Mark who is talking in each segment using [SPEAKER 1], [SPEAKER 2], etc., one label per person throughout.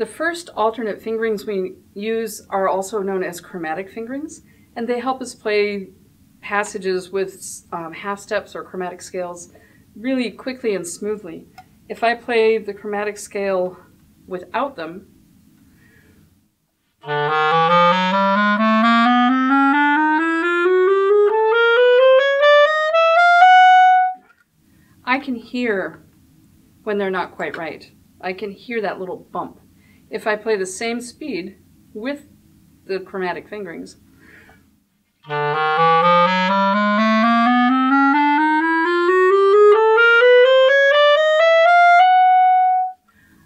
[SPEAKER 1] The first alternate fingerings we use are also known as chromatic fingerings, and they help us play passages with um, half steps or chromatic scales really quickly and smoothly. If I play the chromatic scale without them, I can hear when they're not quite right. I can hear that little bump. If I play the same speed with the chromatic fingerings,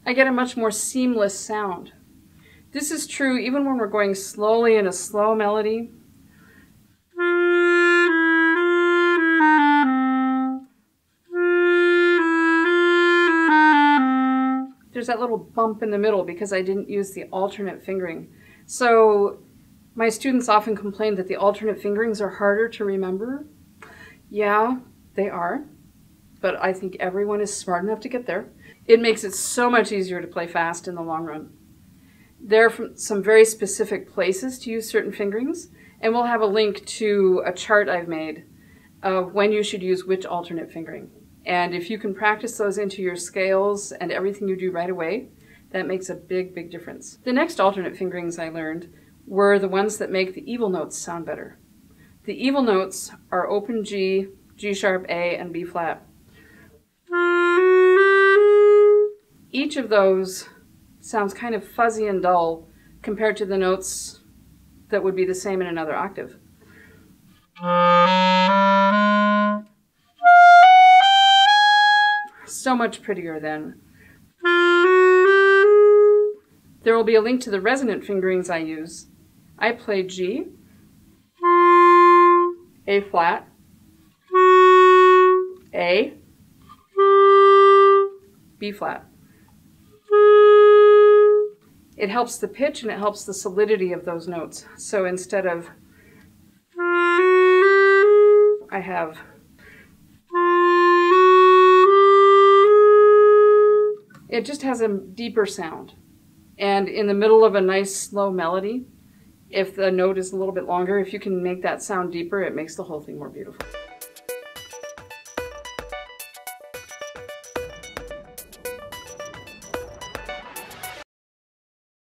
[SPEAKER 1] I get a much more seamless sound. This is true even when we're going slowly in a slow melody. There's that little bump in the middle because I didn't use the alternate fingering. So my students often complain that the alternate fingerings are harder to remember. Yeah, they are, but I think everyone is smart enough to get there. It makes it so much easier to play fast in the long run. There are some very specific places to use certain fingerings, and we'll have a link to a chart I've made of when you should use which alternate fingering. And if you can practice those into your scales and everything you do right away, that makes a big, big difference. The next alternate fingerings I learned were the ones that make the evil notes sound better. The evil notes are open G, G sharp, A, and B flat. Each of those sounds kind of fuzzy and dull compared to the notes that would be the same in another octave. So much prettier then. There will be a link to the resonant fingerings I use. I play G, A flat, A, B flat. It helps the pitch and it helps the solidity of those notes. So instead of I have it just has a deeper sound. And in the middle of a nice slow melody, if the note is a little bit longer, if you can make that sound deeper, it makes the whole thing more beautiful.